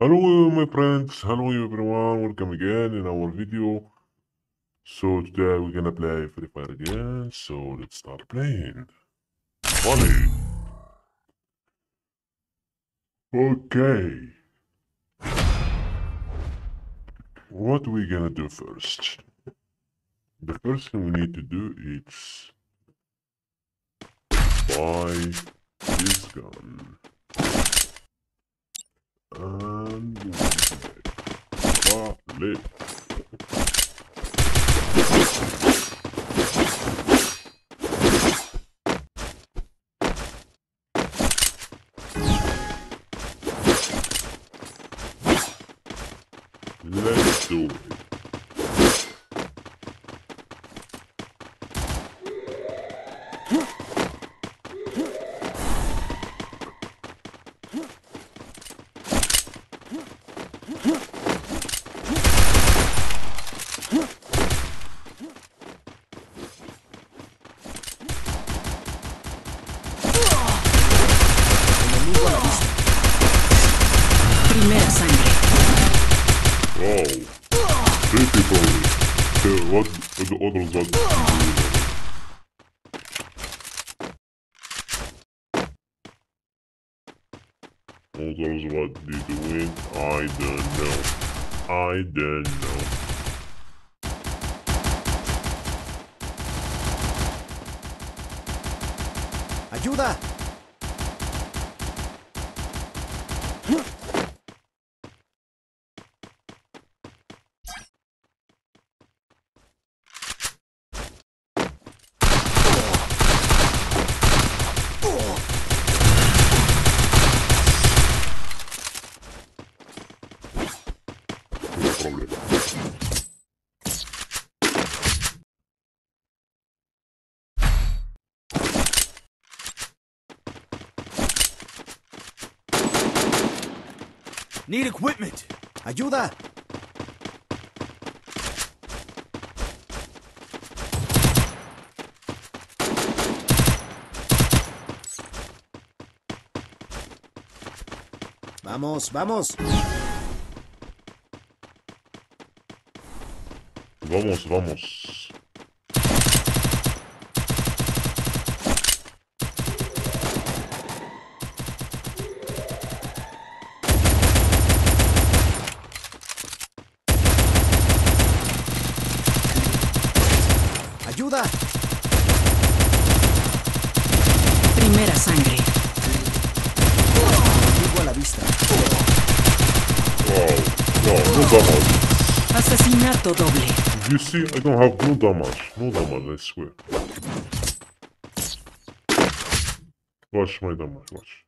Hello my friends, hello everyone, welcome again in our video. So today we're gonna play Free Fire again, so let's start playing. Funny. Okay. What we gonna do first? The first thing we need to do is buy this gun. And. Let's do it. Primera sangre. Wow. Beautiful. Okay, what, what the others got to do? Others what did you win? I don't know. I don't know. ¡Ayuda! No Need equipment. ¡Ayuda! Vamos, vamos. Vamos, vamos. Asesinato doble. You see, I don't have no damage. No damage, I swear. Watch my damage, watch.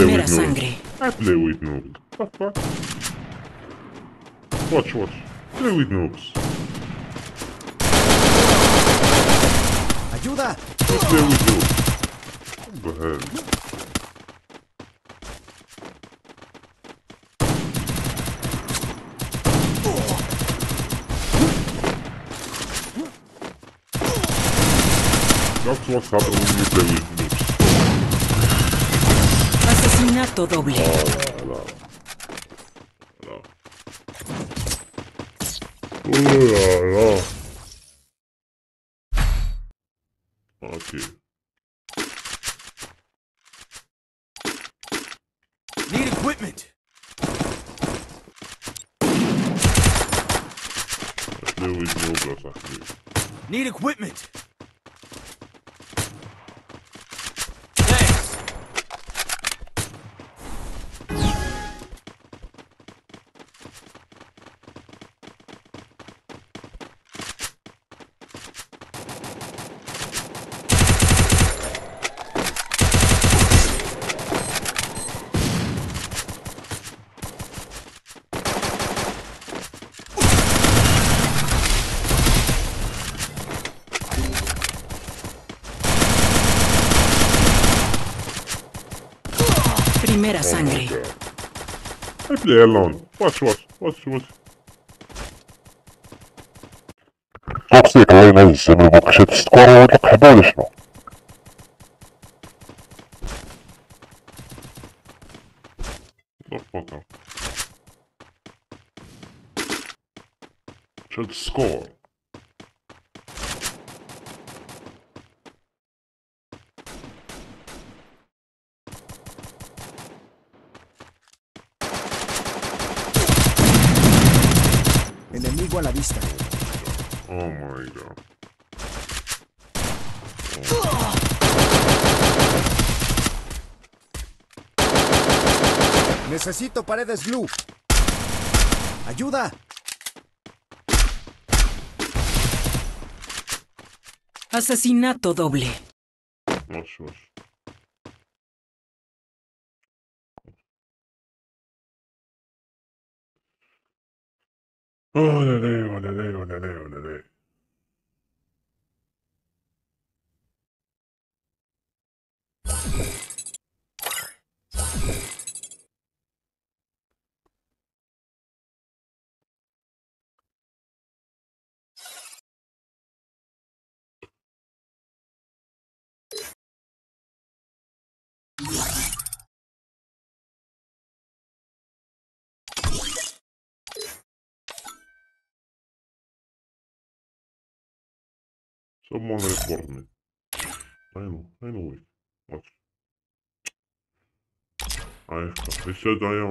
Play Primera with noob. sangre. I play with noob. What, what? Watch, watch. Play with noobs. ¡Ayuda! I play with noobs. What the hell? That's what's happening when you play with Asesinato doble. No, no, no. Primera my sangre. god. I play alone. Watch, watch, watch, watch. Toxic Lionels, my bullshit squirrel, look abolition. The fuck up. Should score. Oh my god. Necesito paredes blue. ¡Ayuda! Asesinato doble. Oh, the day, oh, the day, oh, the day, oh, the day. Yeah. Someone report me. I know, I know it. Watch. AFK. They said I am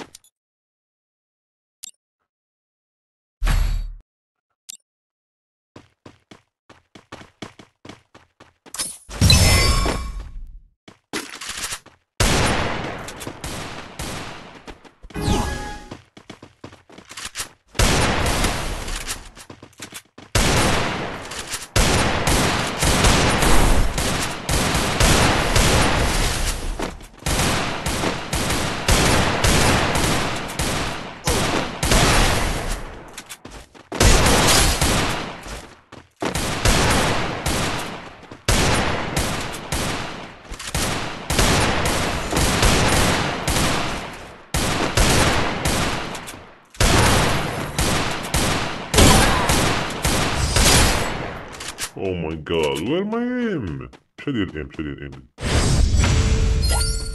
god, where my aim? Şedir aim, şedir aim.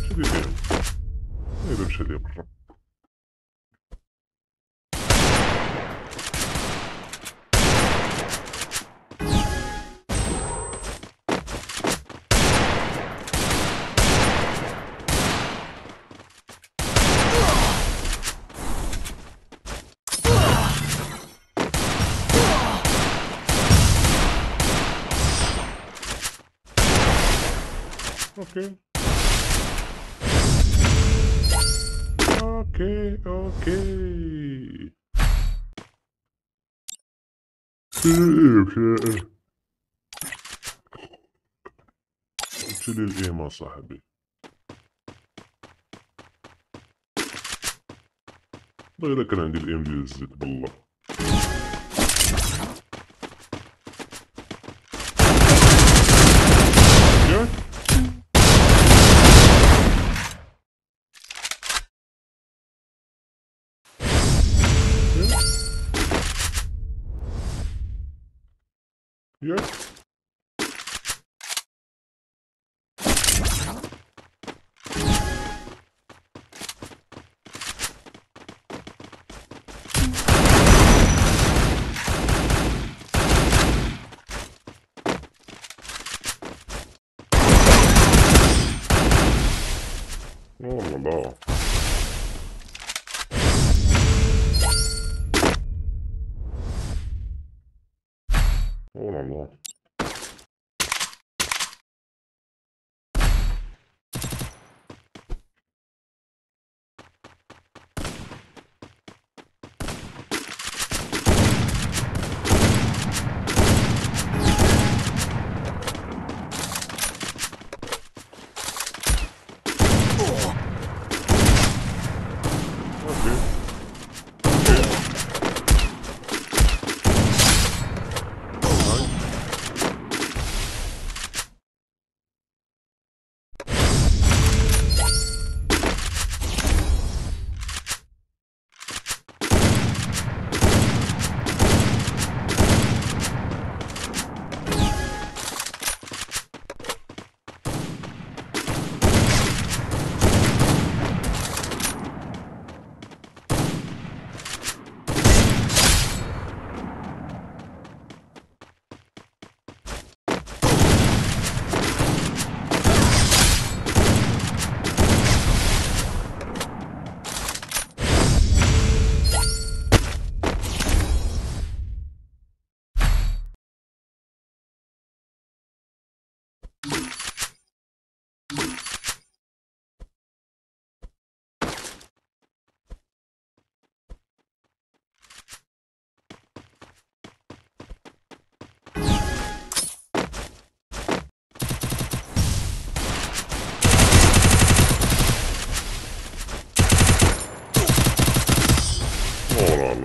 Şedir aim. Şedir aim. أوكي. أوكي أوكي. شيل الايمان صاحبي. والله الا كان عندي الام ديال الزيت بالله. Aman Allah.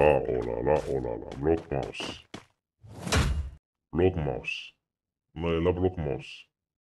La, oh la la, oh la la. Block mouse. No, la block mouse.